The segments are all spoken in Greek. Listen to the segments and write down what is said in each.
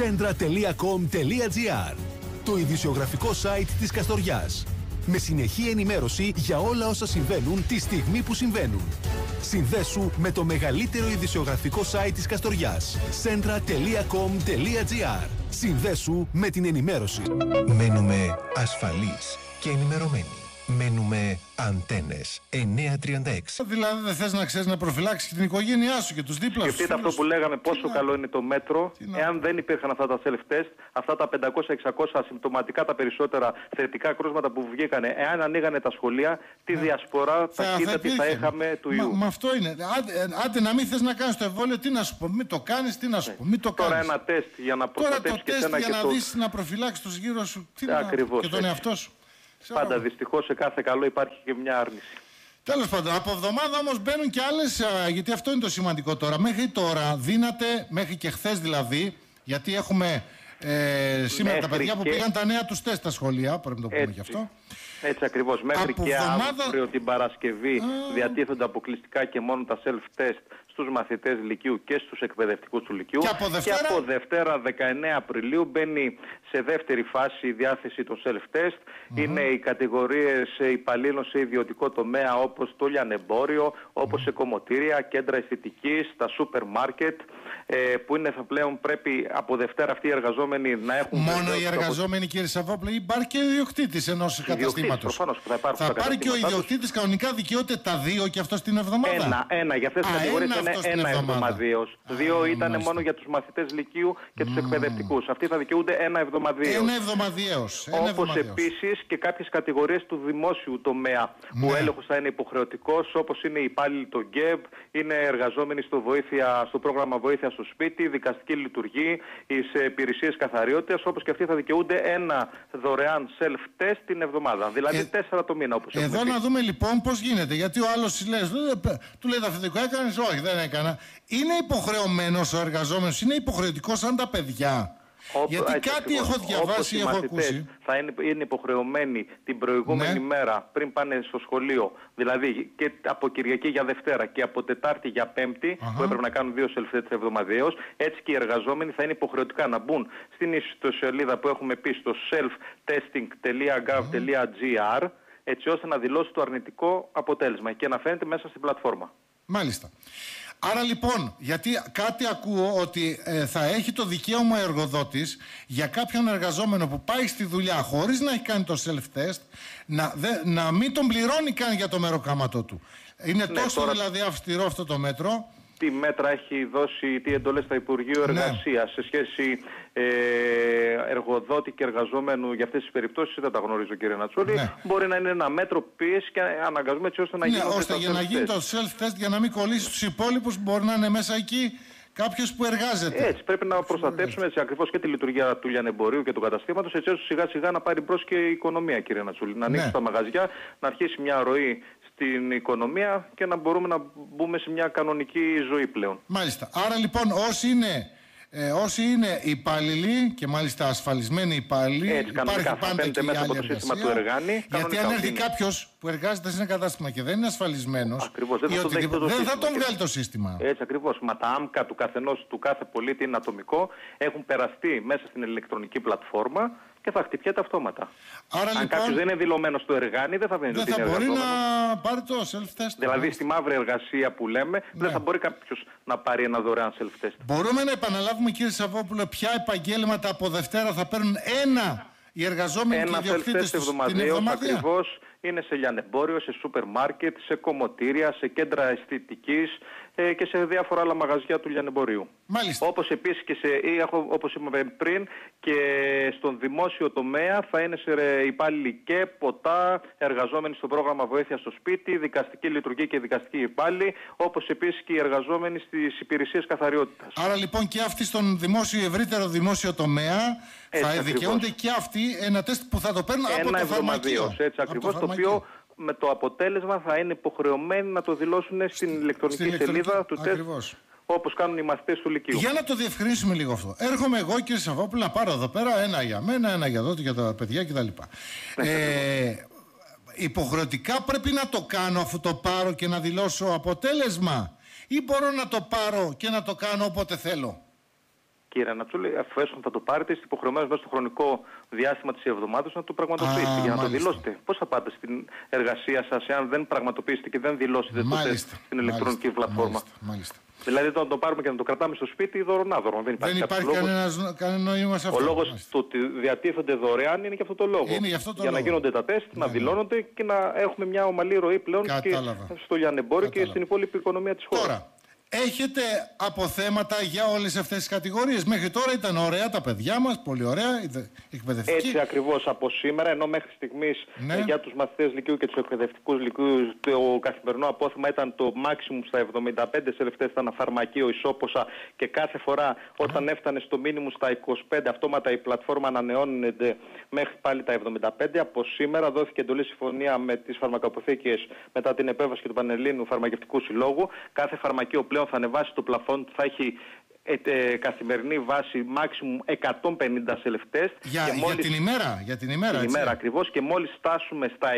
Centra.com.gr Το ειδησιογραφικό site της Καστοριάς. Με συνεχή ενημέρωση για όλα όσα συμβαίνουν τη στιγμή που συμβαίνουν. Συνδέσου με το μεγαλύτερο ειδησιογραφικό site της Καστοριάς. Centra.com.gr Συνδέσου με την ενημέρωση. Μένουμε ασφαλείς και ενημερωμένοι. Μένουμε αντένες 936. Δηλαδή δεν θες να ξέρεις να προφυλάξεις και την οικογένειά σου και τους δίπλα σου. Σκεφτείτε αυτό που λέγαμε πόσο να- καλό είναι το μέτρο. Τι να- Εάν δεν υπήρχαν αυτά τα self-test, αυτά τα 500-600 ασυμπτωματικά τα περισσότερα θετικά κρούσματα που βγήκανε, εάν ανοίγανε τα σχολεία, τη διασπορά ταχύτατη θα υπήρχε. είχαμε του Μα, ιού. μα αυτό είναι. Άντε, ε, άντε να μην θες να κάνεις το εμβόλιο, τι να σου πω. Μην το κάνεις, τι να σου πω. Μην το Τώρα κάνεις. ένα τεστ για να Τώρα το προστατεύσει και τεστ εσένα για και να το... δεις να προφυλάξεις του γύρω σου. Τι να, Ακριβώς, και τον έτσι. εαυτό σου. Ξέρω Πάντα εγώ. δυστυχώς σε κάθε καλό υπάρχει και μια άρνηση. Τέλος πάντων, από εβδομάδα όμως μπαίνουν και άλλες, γιατί αυτό είναι το σημαντικό τώρα. Μέχρι τώρα δίνατε, μέχρι και χθες δηλαδή, γιατί έχουμε ε, σήμερα τα Μέχρι παιδιά που και- πήγαν τα νέα τους τεστ στα σχολεία, πρέπει να το πούμε Έτσι. και αυτό. Έτσι ακριβώς. Μέχρι Από και εβδομάδα- αύριο την Παρασκευή διατίθενται αποκλειστικά και μόνο τα self-test στους μαθητές Λυκείου και στους εκπαιδευτικούς του Λυκειού. Και από Δευτέρα- από Δευτέρα 19 Απριλίου μπαίνει σε δεύτερη φάση η διάθεση των self-test. Είναι οι κατηγορίες υπαλλήλων σε ιδιωτικό τομέα όπως το λιανεμπόριο, όπως σε κομμωτήρια, κέντρα αισθητικής, τα σούπερ μάρκετ, ε, που είναι θα πλέον πρέπει από Δευτέρα αυτοί οι εργαζόμενοι να έχουν... Μόνο βεβαίως οι το απο- εργαζόμενοι, κύριε Σαββόπουλο, ή υπάρχει και ο ιδιοκτήτης ενός καταστήματο. προφανώς, που θα υπάρχουν στα πάρει και ο καταστήματά τους. ιδιοκτήτης κανονικά δικαιούται τα δύο και αυτό την εβδομάδα. Ένα, ένα. Για αυτές τις Α, κατηγορίες ένα είναι αυτό στην ένα εβδομάδα. εβδομαδιαίος. Α, Δύο ήταν μάλιστα. μόνο για τους μαθητές Λυκείου και τους εκπαιδευτικούς. Αυτοί θα δικαιούνται ένα εβδομαδιαίος. Ένα εβδομαδιαίος. Όπως επίσης και κάποιες κατηγορίες του δημόσιου τομέα που ο Ναι. έλεγχος θα είναι υποχρεωτικός, όπως είναι οι υπάλληλοι των ΓΕΠ, είναι εργαζόμενοι στο, βοήθεια, στο πρόγραμμα βοήθεια στο σπίτι, δικαστική λειτουργή, σε υπηρεσίες καθαριότητας, όπως και αυτοί θα δικαιούνται ένα δωρεάν self-test την εβδομάδα. Δηλαδή Ε, τέσσερα το μήνα, όπως Εδώ να δούμε λοιπόν πώς γίνεται. Γιατί ο άλλος λέει, του λέει το θετικό έκανες, όχι δεν έκανα. Είναι υποχρεωμένος ο εργαζόμενος, είναι υποχρεωτικό σαν τα παιδιά. Όπου- Γιατί έτσι κάτι ακριβώς. έχω διαβάσει Όπως οι ή έχω μαθητές ακούσει. Θα είναι, είναι υποχρεωμένοι την προηγούμενη Ναι. μέρα πριν πάνε στο σχολείο, δηλαδή και από Κυριακή για Δευτέρα και από Τετάρτη για Πέμπτη, Αχα. που έπρεπε να κάνουν δύο self-test εβδομαδιαίως, έτσι και οι εργαζόμενοι θα είναι υποχρεωτικά να μπουν στην ιστοσελίδα που έχουμε πει στο self-testing.gov.gr έτσι ώστε να δηλώσει το αρνητικό αποτέλεσμα και να φαίνεται μέσα στην πλατφόρμα. Μάλιστα. Άρα λοιπόν, γιατί κάτι ακούω ότι ε, θα έχει το δικαίωμα ο εργοδότης για κάποιον εργαζόμενο που πάει στη δουλειά χωρίς να έχει κάνει το self-test να, δε, να μην τον πληρώνει καν για το μεροκάματό του. Είναι Ναι, τόσο τώρα- δηλαδή αυστηρό αυτό το μέτρο. Τι μέτρα έχει δώσει, τι εντολές στα Υπουργείο Ναι. Εργασίας σε σχέση ε, εργοδότη και εργαζόμενου για αυτές τις περιπτώσεις, δεν τα γνωρίζω κύριε Νατσούλη, Ναι. μπορεί να είναι ένα μέτρο πίεση και αναγκαζούμε έτσι ώστε να Ναι, γίνουν ώστε για να γίνει το self-test για να μην κολλήσει τους υπόλοιπους μπορεί να είναι μέσα εκεί κάποιος που εργάζεται. Έτσι, πρέπει να προστατεύσουμε έτσι ακριβώς και τη λειτουργία του λιανεμπορίου και του καταστήματος έτσι ώστε σιγά σιγά να πάρει μπρος και η οικονομία κύριε Νατσούλη. Να ανοίξουν Ναι. τα μαγαζιά, να αρχίσει μια ροή στην οικονομία και να μπορούμε να μπούμε σε μια κανονική ζωή πλέον. Μάλιστα. Άρα λοιπόν όσοι είναι, ε, όσοι είναι υπάλληλοι και μάλιστα ασφαλισμένοι υπάλληλοι, Έτσι, κανονικά θα πάντα φαίνεται και η μέσα άλλη από το σύστημα εργασία. του Εργάνη, Γιατί κανονικά αν έρθει είναι. κάποιος που εργάζεται σε ένα κατάστημα και δεν είναι ασφαλισμένος, Ακριβώς, δεν θα το δέχεται το δεν θα σύστημα, τον κύριε. βγάλει το σύστημα. Έτσι ακριβώς. Μα τα άμκα του καθενός, του κάθε πολίτη είναι ατομικό, έχουν περαστεί μέσα στην ηλεκτρονική πλατφόρμα και θα χτυπιέται αυτόματα. Άρα Αν λοιπόν κάποιος δεν είναι δηλωμένος στο εργάνι δεν θα φαίνεται δεν ότι θα είναι μπορεί να εργαζόμενος. πάρει το self-test. Δηλαδή στη μαύρη εργασία που λέμε Ναι. δεν θα μπορεί κάποιος να πάρει ένα δωρεάν self-test. Μπορούμε να επαναλάβουμε κύριε Σαββόπουλο ποια επαγγέλματα από Δευτέρα θα παίρνουν ένα οι εργαζόμενοι και οι Ένα ιδιοκτήτες self-test τους την εβδομαδιαίως εβδομαδία. ακριβώς είναι σε λιανεμπόριο, σε σούπερ μάρκετ, σε κομμωτήρια, σε κέντρα αισθητικής ε, και σε διάφορα άλλα μαγαζιά του λιανεμπορίου. Μάλιστα. Όπως επίσης και σε, ή έχω- όπως είπαμε πριν και στον δημόσιο τομέα θα είναι σε ρε, υπάλληλοι και ποτά, εργαζόμενοι στο πρόγραμμα βοήθεια στο σπίτι, δικαστική λειτουργία και δικαστική υπάλληλοι, όπως επίσης και οι εργαζόμενοι στις υπηρεσίες καθαριότητας. Άρα λοιπόν και αυτοί στον δημόσιο, ευρύτερο δημόσιο τομέα Έτσι θα ακριβώς. δικαιούνται και αυτοί ένα τεστ που θα το παίρνουν από Ένα το φαρμακείο. εβδομαδιαίως, έτσι Από ακριβώς, το, φαρμακείο. Οποίο με το αποτέλεσμα θα είναι υποχρεωμένοι να το δηλώσουν στην ηλεκτρονική στην ηλεκτρονική, σελίδα του τεστ, ακριβώς. όπως κάνουν οι μαθητές του Λυκείου. Για να το διευκρινίσουμε λίγο αυτό. Έρχομαι εγώ κύριε Σαββόπουλο να πάρω εδώ πέρα ένα για μένα, ένα για εδώ για τα παιδιά κτλ. Ε, υποχρεωτικά πρέπει να το κάνω αφού το πάρω και να δηλώσω αποτέλεσμα ή μπορώ να το πάρω και να το κάνω όποτε θέλω; Κύριε Νατσούλη, εφόσον θα το πάρετε, είστε υποχρεωμένος μέσα στο χρονικό διάστημα της εβδομάδας να το πραγματοποιήσετε Α, για να το μάλιστα. δηλώσετε. Πώς θα πάτε στην εργασία σας, εάν δεν πραγματοποιήσετε και δεν δηλώσετε τότε Μάλιστα. στην ηλεκτρονική μάλιστα, πλατφόρμα; Μάλιστα, μάλιστα. Δηλαδή το να το πάρουμε και να το κρατάμε στο σπίτι, δωρονάδωρο. Δεν υπάρχει, Δεν κάποιος υπάρχει λόγος. κανένας, κανένα νόημα σε αυτό. Ο λόγος Μάλιστα. του ότι διατίθενται δωρεάν είναι για αυτό το λόγο. Είναι για αυτό το για να λόγο. γίνονται τα τεστ, να ναι. δηλώνονται και να έχουμε μια ομαλή ροή πλέον Κατάλαβα. και στο λιανεμπόριο και Κατάλαβα. στην υπόλοιπη οικονομία της χώρας. Τώρα, έχετε αποθέματα για όλες αυτές τις κατηγορίες. Μέχρι τώρα ήταν ωραία τα παιδιά μας, πολύ ωραία, ηδε- εκπαιδευτικοί. Έτσι ακριβώς από σήμερα, ενώ μέχρι στιγμής Ναι. για τους μαθητές Λυκείου και τους εκπαιδευτικούς Λυκείου το καθημερινό απόθεμα ήταν το maximum στα 75, σε λεπτέ ήταν φαρμακείο ισόποσα και κάθε φορά όταν έφτανε στο μήνυμου στα 25 αυτόματα η πλατφόρμα ανανεώνεται μέχρι πάλι τα 75. Από σήμερα δόθηκε εντολή συμφωνία με τις φαρμακοποθήκες μετά την επέμβαση και του Πανελλήνου Φαρμακευτικού Συλλόγου. Κάθε φαρμακείο πλέον θα ανεβάσει το πλαφόν, θα έχει ε, ε, καθημερινή βάση maximum 150 self-test Για, και για μόλις την ημέρα, για την ημέρα, την έτσι. ημέρα ακριβώς και μόλις φτάσουμε στα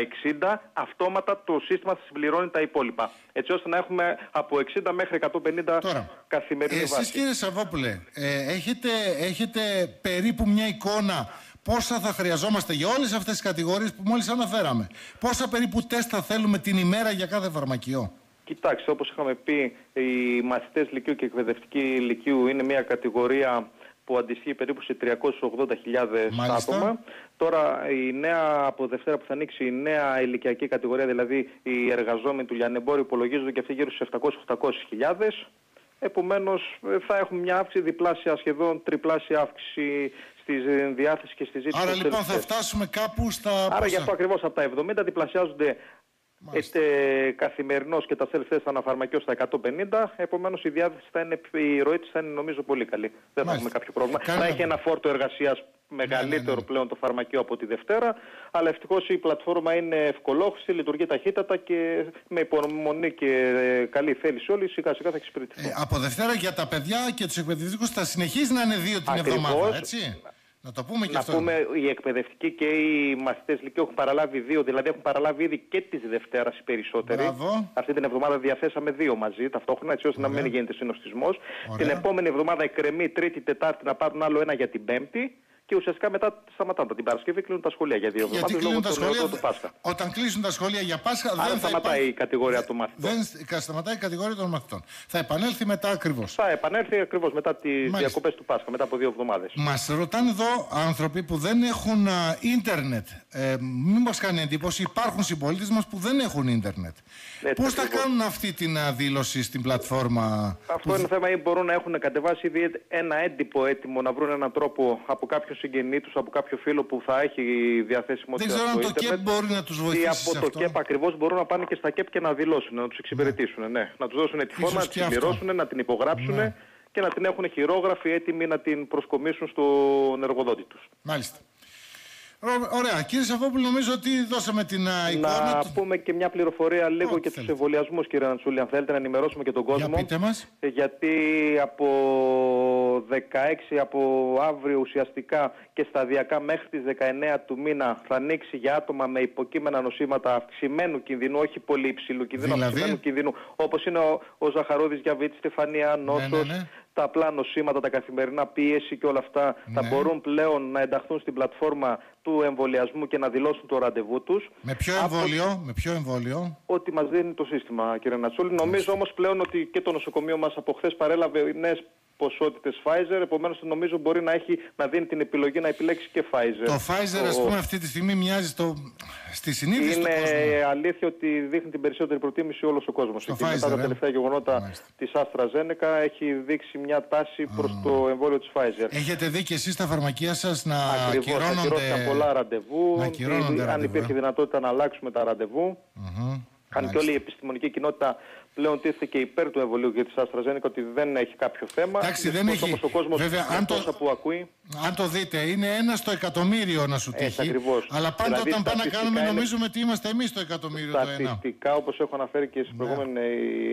60 αυτόματα το σύστημα θα συμπληρώνει τα υπόλοιπα έτσι ώστε να έχουμε από 60 μέχρι 150 Τώρα, καθημερινή εσείς βάση. κύριε Σαββόπουλε, ε, έχετε, έχετε περίπου μια εικόνα πόσα θα χρειαζόμαστε για όλες αυτές τις κατηγορίες που μόλις αναφέραμε. Πόσα περίπου τεστ θα θέλουμε την ημέρα για κάθε φαρμακείο; Κοιτάξτε, όπως είχαμε πει, οι μαθητές Λυκείου και εκπαιδευτικοί Λυκείου είναι μια κατηγορία που αντιστοιχεί περίπου σε 380.000 Μάλιστα. άτομα. Τώρα η νέα, από Δευτέρα που θα ανοίξει η νέα ηλικιακή κατηγορία, δηλαδή οι εργαζόμενοι του λιανεμπόρου υπολογίζονται και αυτοί γύρω στους 700-800.000. Επομένως ε, θα έχουμε μια αύξηση διπλάσια, σχεδόν τριπλάσια αύξηση στη διάθεση και στη ζήτηση. Άρα των λοιπόν θα self-test. φτάσουμε κάπου στα... Άρα πόσα; γι' αυτό ακριβώς από τα 70 διπλασιάζονται Μάλιστα. ε, καθημερινώς και τα self-test αναφαρμακείο στα 150. Επομένως η διάθεση θα είναι, η ροή της θα είναι νομίζω πολύ καλή. Δεν θα Μάλιστα. έχουμε κάποιο πρόβλημα. Κανένα Θα έχει ένα φόρτο εργασίας μεγαλύτερο ναι, ναι. πλέον το φαρμακείο από τη Δευτέρα. Αλλά ευτυχώς η πλατφόρμα είναι ευκολόχρηστη, λειτουργεί ταχύτατα και με υπομονή και ε, καλή θέληση όλοι σιγά σιγά θα εξυπηρετηθούν. Ε, από Δευτέρα για τα παιδιά και τους εκπαιδευτικούς θα συνεχίζει να είναι δύο την Ακριβώς. εβδομάδα, έτσι; Να το πούμε και Να αυτό. πούμε, οι εκπαιδευτικοί και οι μαθητές Λυκείου έχουν παραλάβει δύο, δηλαδή έχουν παραλάβει ήδη και τη Δευτέρας οι περισσότεροι. Μπράβο. Αυτή την εβδομάδα διαθέσαμε δύο μαζί ταυτόχρονα, έτσι ώστε να μην γίνεται συνοστισμό. Ωραία. Την επόμενη εβδομάδα εκκρεμεί Τρίτη, Τετάρτη να πάρουν άλλο ένα για την Πέμπτη. Και ουσιαστικά μετά σταματάνε. Την Παρασκευή κλείνουν τα σχολεία για δύο Γιατί εβδομάδες λόγω κλείνουν τα του σχολεία, νεότερου του Πάσχα. όταν κλείσουν τα σχολεία για Πάσχα Άρα δεν θα σταματάει υπάρχει- η κατηγορία των μαθητών. Δεν κα- σταματάει η κατηγορία των μαθητών. Θα επανέλθει μετά ακριβώς. Θα επανέλθει ακριβώς μετά τις Μάλιστα. διακοπές του Πάσχα, μετά από δύο εβδομάδες. Μας ρωτάνε εδώ άνθρωποι που δεν έχουν α, ίντερνετ. Ε, μην μας κάνει εντύπωση, υπάρχουν συμπολίτες μας που δεν έχουν ίντερνετ. Έτσι Πώς θα ακριβώς. κάνουν αυτή την α, δήλωση στην πλατφόρμα. Αυτό είναι θέμα ή μπορούν να έχουν κατεβάσει ήδη ένα έντυπο έτοιμο να βρουν έναν τρόπο από κάποιον συγγενή τους, από κάποιο φίλο που θα έχει διαθέσιμότητα Δεν ξέρω αν στο το ίντερνετ. ΚΕΠ μπορεί να τους Ή βοηθήσει. σε από το αυτό. ΚΕΠ ακριβώς μπορούν να πάνε και στα ΚΕΠ και να δηλώσουν, να τους εξυπηρετήσουν. Ναι. Να τους δώσουν τη φόρμα, Ίσως να τη και αυτό. συμπληρώσουν, να την υπογράψουν Ναι. και να την έχουν χειρόγραφη έτοιμη να την προσκομίσουν στον εργοδότη τους. Μάλιστα. Ω- Ωραία. Κύριε Σαφόπουλο, νομίζω ότι δώσαμε την α, εικόνα. Να του- πούμε και μια πληροφορία λίγο Ό,τι για τους θέλετε. εμβολιασμούς, κύριε Αντσούλη, αν θέλετε να ενημερώσουμε και τον κόσμο. Για πείτε μας. Ε, Γιατί από 16 από αύριο ουσιαστικά και σταδιακά μέχρι τις 19 του μήνα θα ανοίξει για άτομα με υποκείμενα νοσήματα αυξημένου κινδύνου, όχι πολύ υψηλού κινδύνου, Δηλαδή; αυξημένου κινδύνου, όπως είναι ο, ο Ζαχαρόδης Διαβήτης, Στεφανία, νόσος, ναι, ναι. Τα απλά νοσήματα, τα καθημερινά πίεση και όλα αυτά θα Ναι. μπορούν πλέον να ενταχθούν στην πλατφόρμα του εμβολιασμού και να δηλώσουν το ραντεβού τους. Με ποιο Από- εμβόλιο, με ποιο εμβόλιο; Ό,τι μας δίνει το σύστημα, κύριε Νατσούλη. Νομίζω όμως πλέον ότι και το νοσοκομείο μας από χθες παρέλαβε νέες ποσότητες Pfizer, επομένως νομίζω μπορεί να, έχει, να δίνει την επιλογή να επιλέξει και Pfizer. Το Pfizer, ας Ο- πούμε, αυτή τη στιγμή μοιάζει στο... στη συνείδηση του είναι κόσμου. αλήθεια ότι δείχνει την περισσότερη προτίμηση όλος ο κόσμος. Στο Και μετά Pfizer, τα ε. τελευταία γεγονότα Μάλιστα. της AstraZeneca έχει δείξει μια τάση προς το εμβόλιο της Pfizer. Έχετε δει και εσείς στα φαρμακεία σας να Ακριβώς, ακυρώθηκαν ακυρώνονται... πολλά ραντεβού. να ακυρώνονται αν ραντεβού, υπήρχε ε. δυνατότητα να αλλάξουμε τα ραντεβού. Μμμ. Αν και όλη η επιστημονική κοινότητα πλέον τίθεται υπέρ του εμβολίου για τη AstraZeneca ότι δεν έχει κάποιο θέμα. Εντάξει, δεν Δυστυχώς έχει. Όμως ο κόσμος Βέβαια, με αν το- τόσα που ακούει. Αν το δείτε, είναι ένα στο εκατομμύριο να σου Έτσι, τύχει. ακριβώς. Αλλά πάντα Δηλαδή, όταν πάμε να στατιστικά κάνουμε, είναι- νομίζουμε ότι είμαστε εμείς το εκατομμύριο το ένα. Στατιστικά, όπως έχω αναφέρει και Ναι. στην προηγούμενη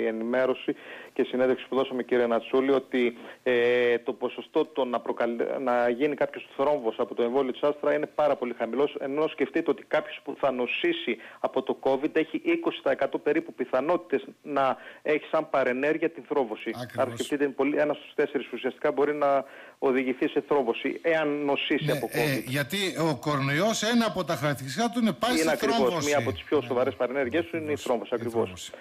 ενημέρωση και συνέντευξη που δώσαμε κύριε Νατσούλη, ότι ε, το ποσοστό το να, προκαλε- να γίνει κάποιος θρόμβος από το εμβόλιο της Άστρα είναι πάρα πολύ χαμηλός, ενώ σκεφτείτε ότι κάποιος που θα νοσήσει από το COVID έχει 20% περίπου πιθανότητες να έχει σαν παρενέργεια την θρόμβωση. Ακριβώς. Άρα σκεφτείτε, είναι πολύ- ένας στους τέσσερις ουσιαστικά μπορεί να οδηγηθεί σε θρόμβωση, εάν νοσήσει Ναι, από COVID. ε, γιατί ο κορονοϊός ένα από τα χαρακτηριστικά του είναι πάει είναι σε ακριβώς θρόμβωση. μία από τις πιο Ναι. σοβαρές παρενέργειες του είναι η θρόμβωση, Η ακριβώς. θρόμβωση.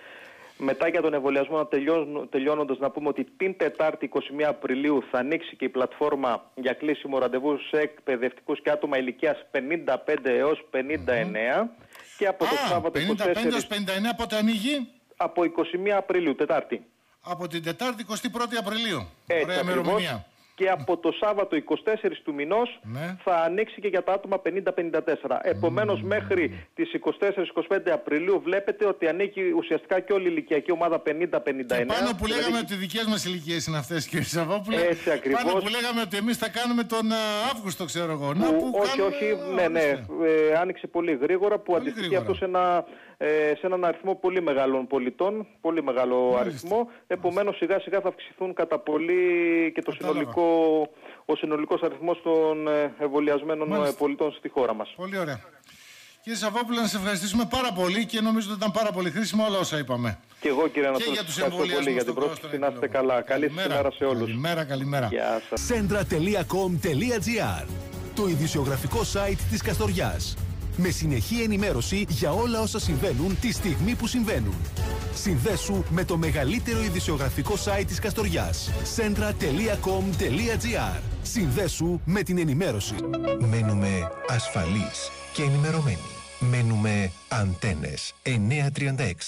Μετά για τον εμβολιασμό, να τελειώνω- τελειώνοντας, να πούμε ότι την Τετάρτη 21 Απριλίου θα ανοίξει και η πλατφόρμα για κλείσιμο ραντεβού σε εκπαιδευτικούς και άτομα ηλικίας 55 έως 59 και από το Α, Σάββατο 55 έως 24 59 πότε ανοίγει; από 21 Απριλίου, Τετάρτη. Από την Τετάρτη 21η Απριλίου. Έτσι Ωραία ακριβώς. ημερομηνία. Και από το Σάββατο 24 του μηνός Ναι. θα ανοίξει και για τα άτομα 50-54. Επομένως μέχρι τις 24-25 Απριλίου βλέπετε ότι ανήκει ουσιαστικά και όλη η ηλικιακή ομάδα 50-59. Και πάνω που δηλαδή λέγαμε ότι οι δικές μας ηλικίες είναι αυτές κύριε Σαββόπουλε. Έτσι ακριβώς. Πάνω που λέγαμε ότι εμείς θα κάνουμε τον α, Αύγουστο ξέρω εγώ. Να που, που όχι, κάνουμε, όχι, α, ναι, ναι, ορίστε. ε, άνοιξε πολύ γρήγορα που Πολύ αντιστοιχεί γρήγορα. αυτό σε, ένα, ε, σε έναν αριθμό πολύ μεγάλων πολιτών, πολύ μεγάλο αριθμό. Επομένως σιγά σιγά θα αυξηθούν κατά πολύ και το Κατάλαβα. συνολικό, ο συνολικός αριθμός των ε, εμβολιασμένων ε, Μάλιστα. πολιτών στη χώρα μας. Πολύ ωραία. Κύριε Σαββόπουλε, να σε ευχαριστήσουμε πάρα πολύ και νομίζω ότι ήταν πάρα πολύ χρήσιμο όλα όσα είπαμε. Και εγώ κύριε Και Ανατολή, για σας τους ευχαριστώ πολύ εμβολιασμούς για την στον πρόσκληση. κόσμο. Να είστε καλά. Καλή σας ημέρα σε όλους. Καλημέρα, καλημέρα. Γεια σας. centra.com.gr Το ειδησιογραφικό site της Καστοριάς. Με συνεχή ενημέρωση για όλα όσα συμβαίνουν τη στιγμή που συμβαίνουν. Συνδέσου με το μεγαλύτερο ειδησιογραφικό site της Καστοριάς. centra.com.gr Συνδέσου με την ενημέρωση. Μένουμε ασφαλείς και ενημερωμένοι. Μένουμε αντένες 936.